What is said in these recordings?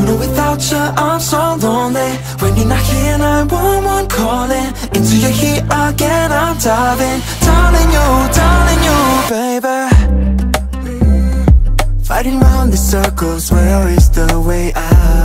You know without you I'm so lonely. When you're not here 911 calling. Into your heat again I'm diving. Darling you, darling you, baby. Fighting round the circles, where is the way out?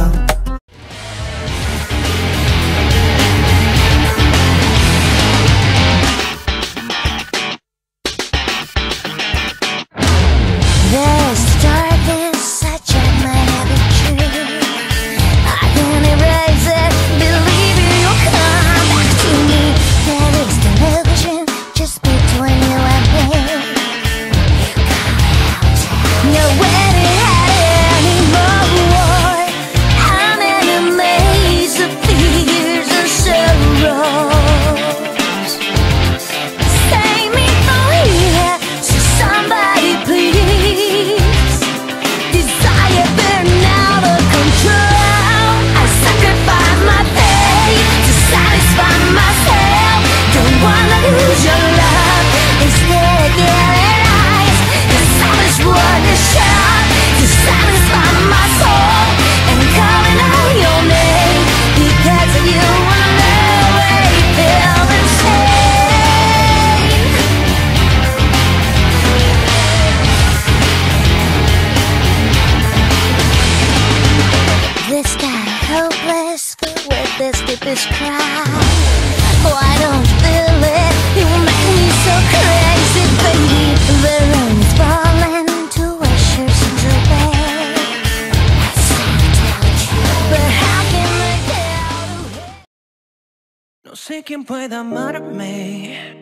Sé quién pueda amarme.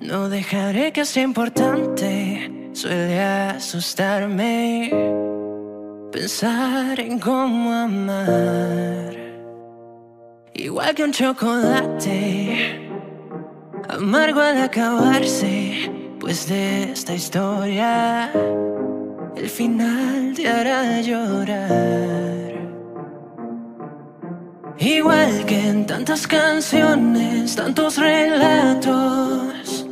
No dejaré que sea importante. Suele asustarme pensar en cómo amar. Igual que un chocolate, amargo al acabarse. Pues de esta historia, el final te hará llorar. Igual que en tantas canciones, tantos relatos.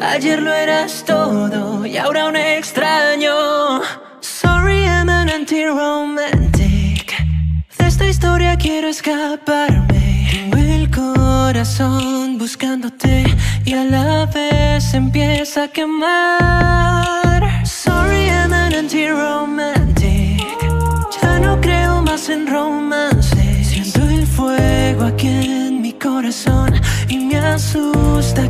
Ayer lo eras todo y ahora un extraño. Sorry, I'm an anti-romantic. De esta historia quiero escaparme. Tengo el corazón buscándote y a la vez empieza a quemar.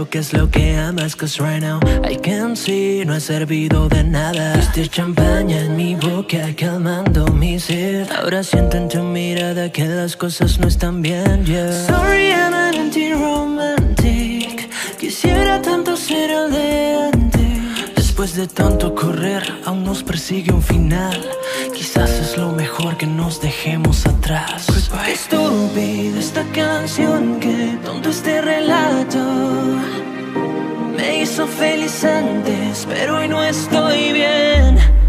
pero ¿qué es lo que amas? Cause right now I can see, no ha servido de nada. Este champaña en mi boca calmando mi sed. Ahora siento en tu mirada que las cosas no están bien, yeah. Sorry, I'm an anti-romantic. Quisiera tanto ser el de. Después de tanto correr, aún nos persigue un final. Quizás es lo mejor que nos dejemos atrás. Qué estúpida esta canción, que tonto este relato. Me hizo feliz antes, pero hoy no estoy bien.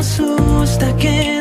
Asusta que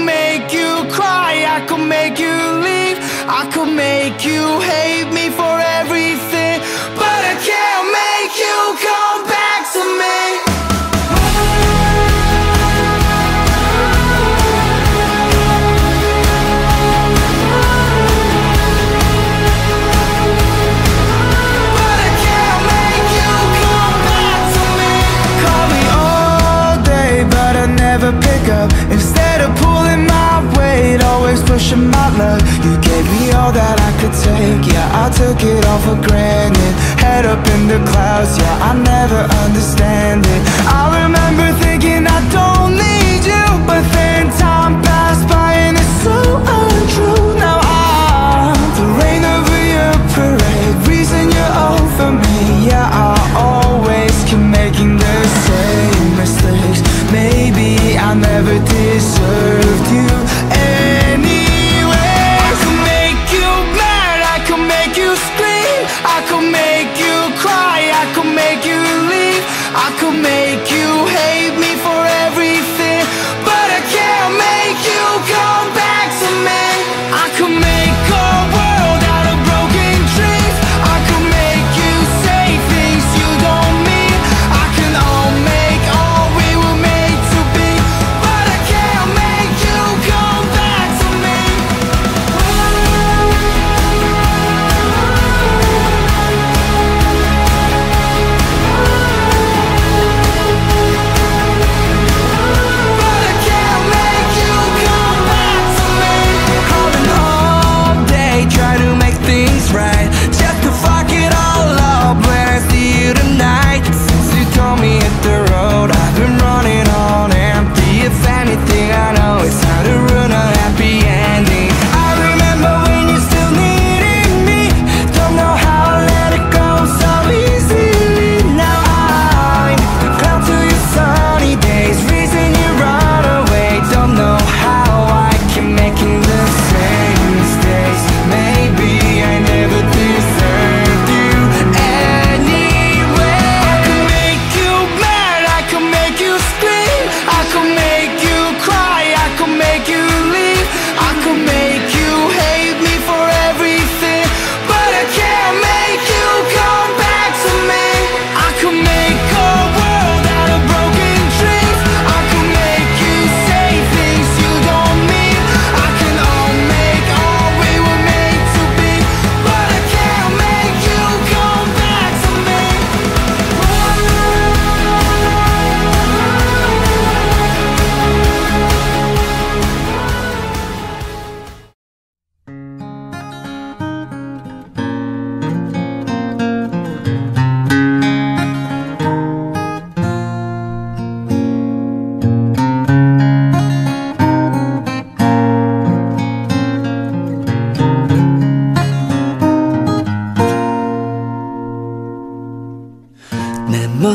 could make you cry, I could make you leave, I could make you hate me for everything, ocean, my love You gave me all that I could take. Yeah, I took it all for granted. Head up in the clouds, yeah, I never understand it. I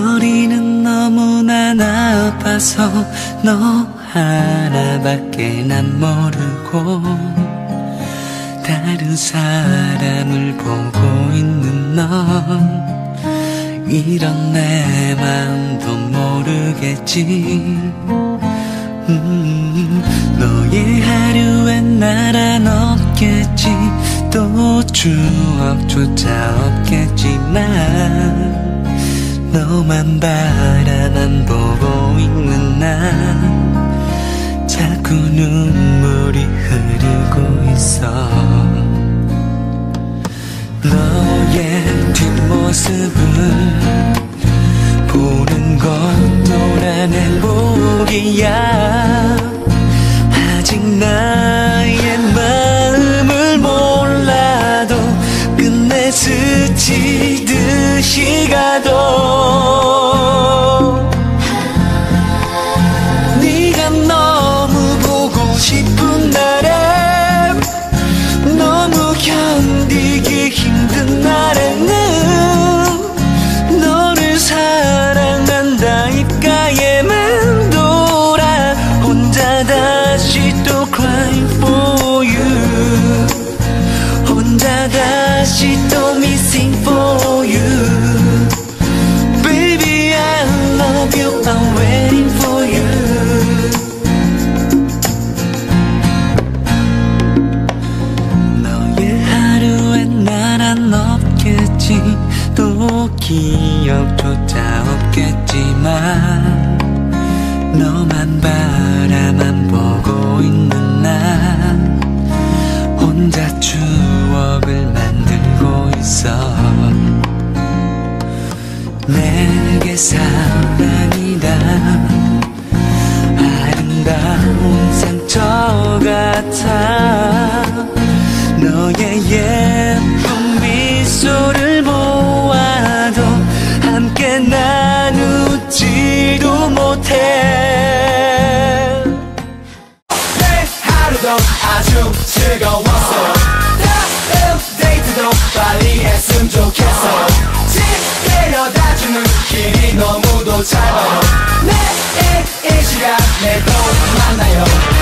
우리는 너무나 나빠서 너 하나밖에 난 모르고 다른 사람을 보고 있는 너. 이런 내 마음도 모르겠지. 음, 너의 하루엔 나란 없겠지. 또 추억조차 없겠지만. 너만 바라만 보고 있는 나. 자꾸 눈물이 흐르고 있어. 너의 뒷모습을 보는 건 노란 행복이야. 또 기억조차 없겠지만 너만 바라만 보고 있는 난 혼자 추억을 만들고 있어. 내게 사랑이란 違えどうなんだよ。